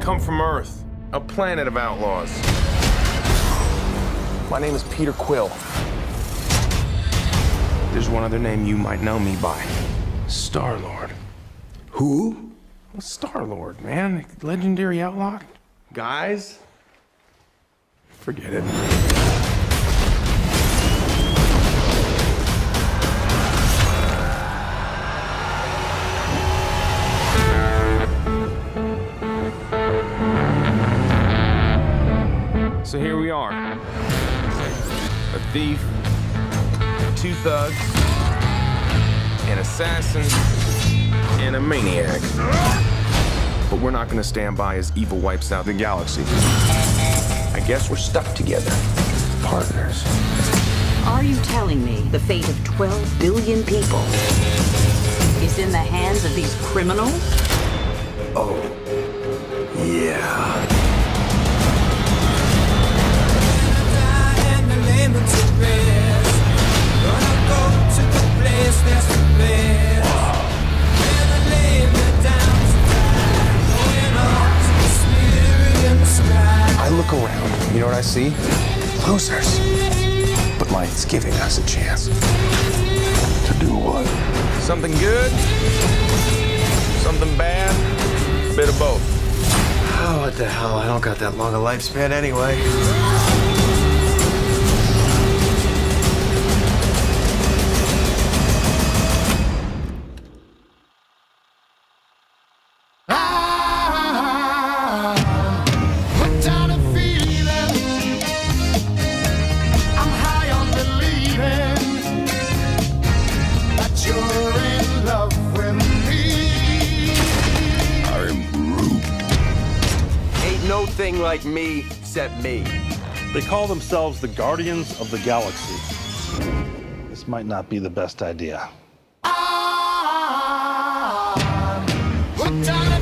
come from Earth, a planet of outlaws. My name is Peter Quill. There's one other name you might know me by Star Lord. Who? Star Lord, man. Legendary outlaw. Guys, forget it. So here we are. A thief, two thugs, an assassin, and a maniac. But we're not gonna stand by as evil wipes out the galaxy. I guess we're stuck together. Partners. Are you telling me the fate of 12 billion people is in the hands of these criminals? Oh, yeah. Around, you know what I see? Losers. But life's giving us a chance. To do what? Something good, something bad, a bit of both. Oh, what the hell? I don't got that long a lifespan anyway. Ain't thing like me except me. They call themselves the Guardians of the Galaxy. This might not be the best idea. Ah, what time